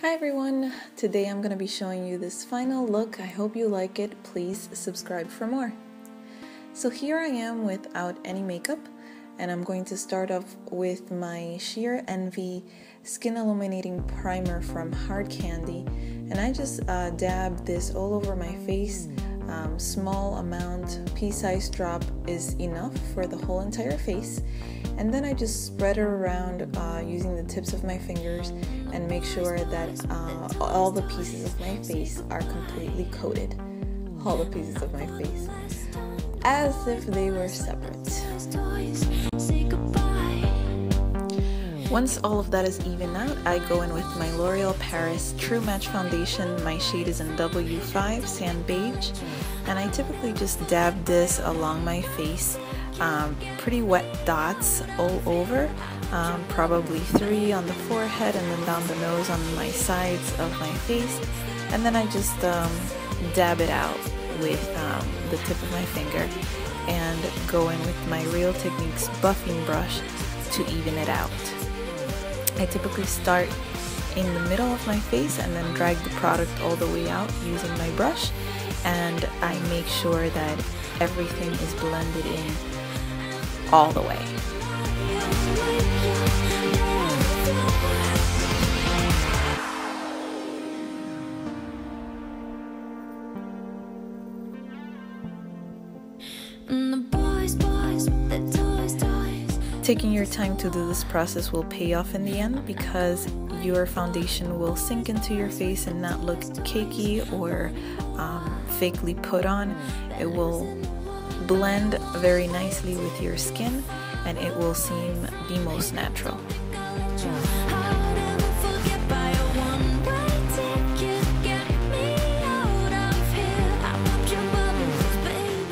Hi everyone! Today I'm going to be showing you this final look. I hope you like it. Please subscribe for more. So here I am without any makeup and I'm going to start off with my Sheer Envy Skin Illuminating Primer from Hard Candy and I just uh, dab this all over my face. Um, small amount, pea-sized drop is enough for the whole entire face and then I just spread it around uh, using the tips of my fingers and make sure that uh, all the pieces of my face are completely coated. All the pieces of my face. As if they were separate. Once all of that is even out, I go in with my L'Oreal Paris True Match Foundation. My shade is in W5 Sand Beige, and I typically just dab this along my face. Um, pretty wet dots all over, um, probably three on the forehead and then down the nose on my sides of my face. And then I just um, dab it out with um, the tip of my finger and go in with my Real Techniques buffing brush to even it out. I typically start in the middle of my face and then drag the product all the way out using my brush and I make sure that everything is blended in all the way. Taking your time to do this process will pay off in the end because your foundation will sink into your face and not look cakey or um, fakely put on. It will blend very nicely with your skin and it will seem the most natural.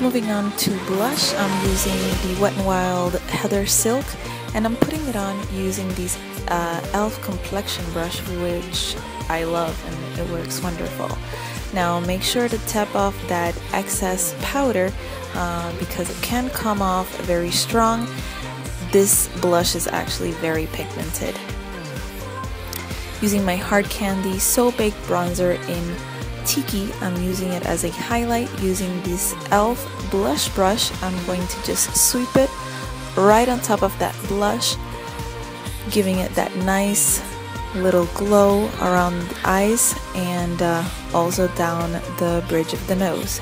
Moving on to blush, I'm using the Wet n Wild Heather Silk and I'm putting it on using this uh, e.l.f. complexion brush which I love and it works wonderful. Now make sure to tap off that excess powder uh, because it can come off very strong. This blush is actually very pigmented. Using my Hard Candy So Baked Bronzer in Tiki. I'm using it as a highlight using this e.l.f. blush brush. I'm going to just sweep it right on top of that blush, giving it that nice little glow around the eyes and uh, also down the bridge of the nose.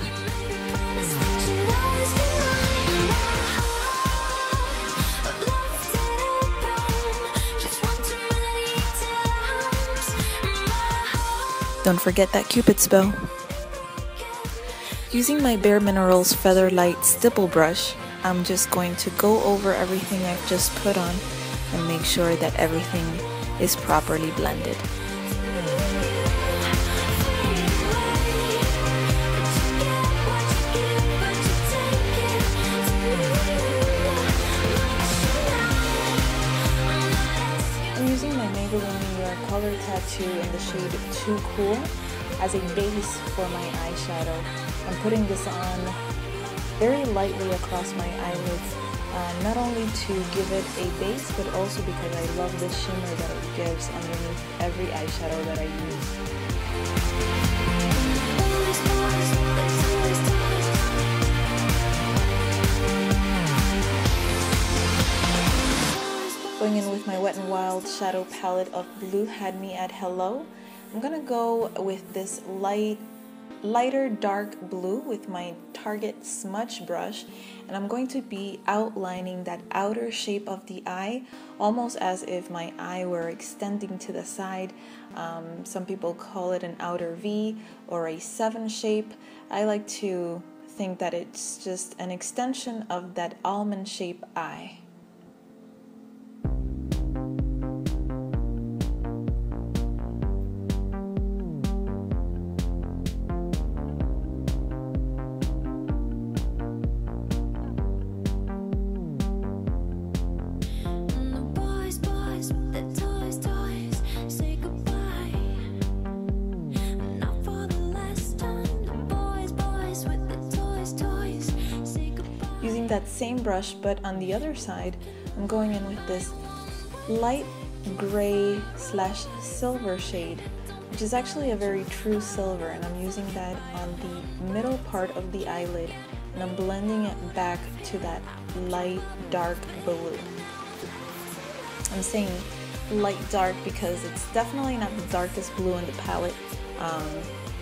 Don't forget that cupid's bow. Using my Bare Minerals Feather Light stipple brush, I'm just going to go over everything I've just put on and make sure that everything is properly blended. I'm using my Maybelline Color Tattoo in the shade Too Cool as a base for my eyeshadow. I'm putting this on very lightly across my eyelids, uh, not only to give it a base, but also because I love the shimmer that it gives underneath every eyeshadow that I use. Going in with my Wet n Wild shadow palette of Blue Had Me at Hello. I'm gonna go with this light, lighter dark blue with my Target smudge brush and I'm going to be outlining that outer shape of the eye almost as if my eye were extending to the side. Um, some people call it an outer V or a seven shape. I like to think that it's just an extension of that almond shape eye. That same brush but on the other side I'm going in with this light gray slash silver shade which is actually a very true silver and I'm using that on the middle part of the eyelid and I'm blending it back to that light dark blue. I'm saying light dark because it's definitely not the darkest blue in the palette um,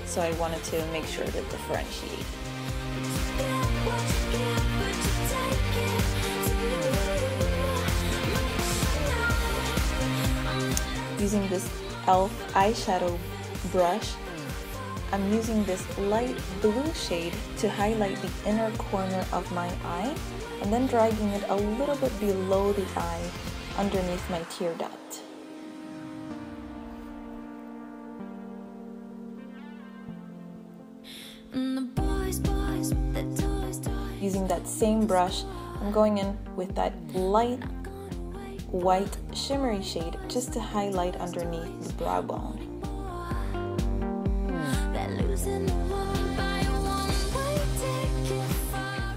so I wanted to make sure to differentiate. Using this e.l.f. eyeshadow brush, I'm using this light blue shade to highlight the inner corner of my eye and then dragging it a little bit below the eye underneath my tear duct. Using that same brush, I'm going in with that light white shimmery shade just to highlight underneath the brow bone.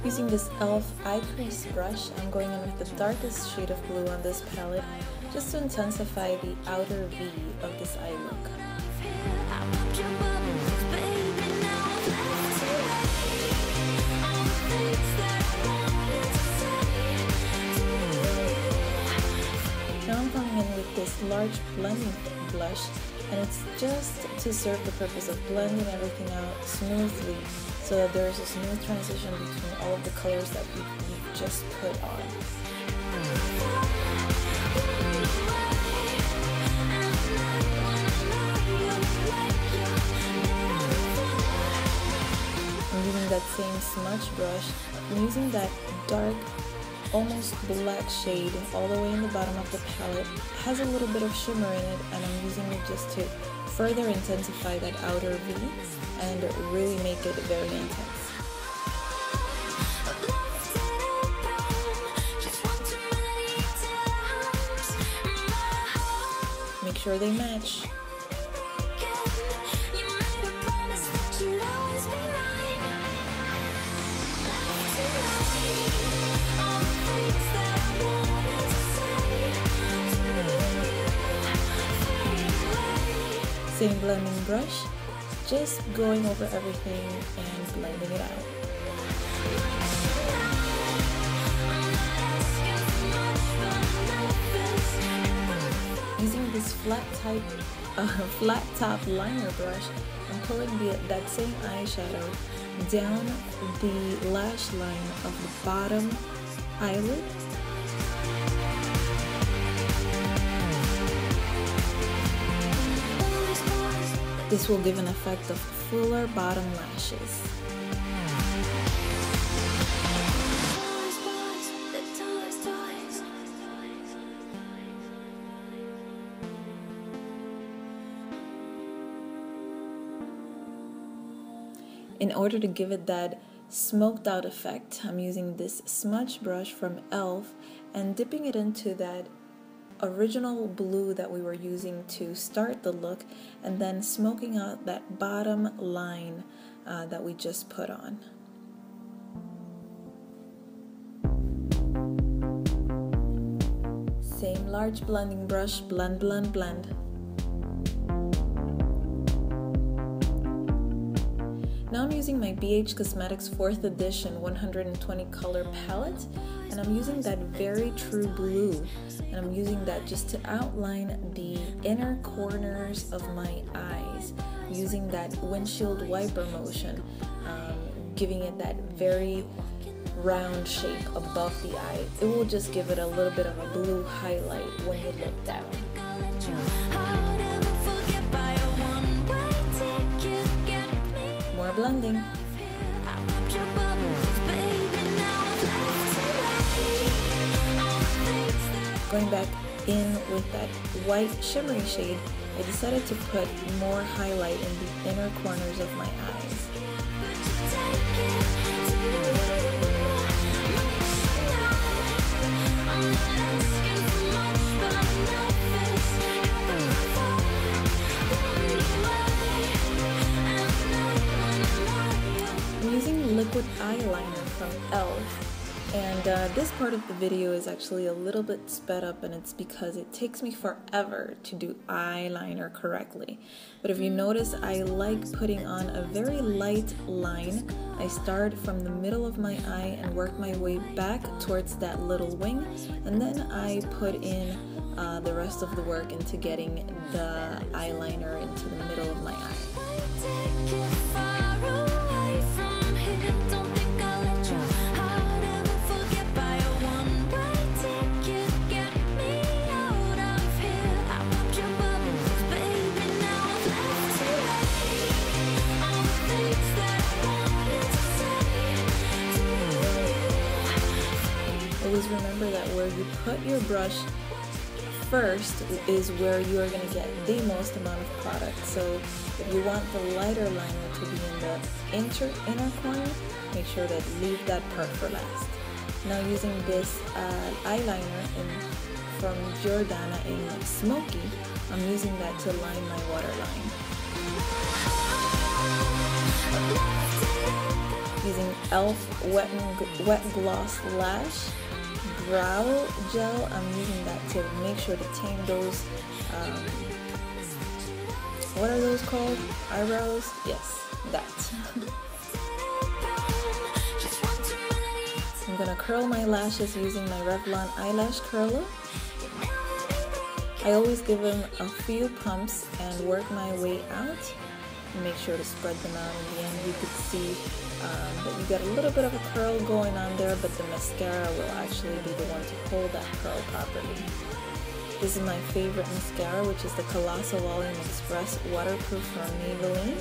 Using this e.l.f. eye crease brush, I'm going in with the darkest shade of blue on this palette just to intensify the outer V of this eye look. This large blending blush and it's just to serve the purpose of blending everything out smoothly so that there is a smooth transition between all of the colors that we, we just put on. I'm using that same smudge brush. I'm using that dark almost black shade all the way in the bottom of the palette. has a little bit of shimmer in it and I'm using it just to further intensify that outer V and really make it very intense. Make sure they match. Blending brush, just going over everything and blending it out. Using this flat type, uh, flat top liner brush, I'm pulling the, that same eyeshadow down the lash line of the bottom eyelid This will give an effect of fuller bottom lashes. In order to give it that smoked out effect, I'm using this smudge brush from e.l.f. and dipping it into that original blue that we were using to start the look and then smoking out that bottom line uh, that we just put on. Same large blending brush, blend, blend, blend. Now I'm using my BH Cosmetics 4th edition 120 color palette and I'm using that very true blue. And I'm using that just to outline the inner corners of my eyes. Using that windshield wiper motion um, giving it that very round shape above the eye. It will just give it a little bit of a blue highlight when you look down blending going back in with that white shimmery shade, I decided to put more highlight in the inner corners of my eyes. Eyeliner from e.l.f. And uh, this part of the video is actually a little bit sped up and it's because it takes me forever to do eyeliner correctly. But if you notice, I like putting on a very light line. I start from the middle of my eye and work my way back towards that little wing. And then I put in uh, the rest of the work into getting the eyeliner into the middle of my eye. Remember that where you put your brush first is where you are going to get the most amount of product. So if you want the lighter liner to be in the inter, inner corner, make sure that leave that part for last. Now using this uh, eyeliner in, from Jordana in Smoky, I'm using that to line my waterline. Using e.l.f. Wet, Wet Gloss Lash brow gel i'm using that to make sure to tame those um, what are those called? Eyebrows? Yes that. I'm gonna curl my lashes using my revlon eyelash curler. I always give them a few pumps and work my way out make sure to spread them out in the end you could see um, but you get a little bit of a curl going on there, but the mascara will actually be the one to hold that curl properly. This is my favorite mascara, which is the Colossal Volume Express Waterproof from Maybelline.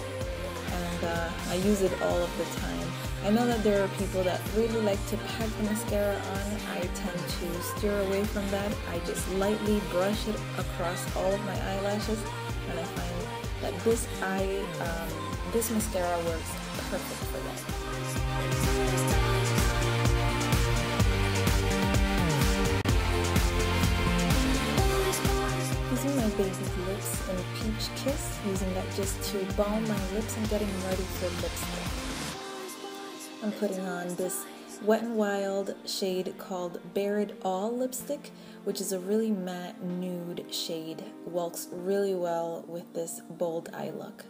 And uh, I use it all of the time. I know that there are people that really like to pack the mascara on. I tend to steer away from that. I just lightly brush it across all of my eyelashes and I find that this eye, um, this mascara works perfect for that. Using my baby lips in Peach Kiss, using that just to balm my lips and getting ready for lipstick. I'm putting on this Wet n Wild shade called Bare It All lipstick, which is a really matte nude shade. Works really well with this bold eye look.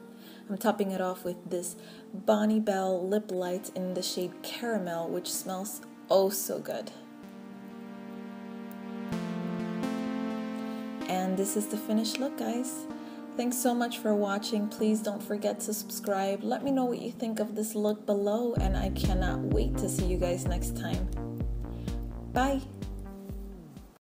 I'm topping it off with this Bonne Bell lip light in the shade Caramel, which smells oh so good. And this is the finished look, guys. Thanks so much for watching. Please don't forget to subscribe. Let me know what you think of this look below, and I cannot wait to see you guys next time. Bye.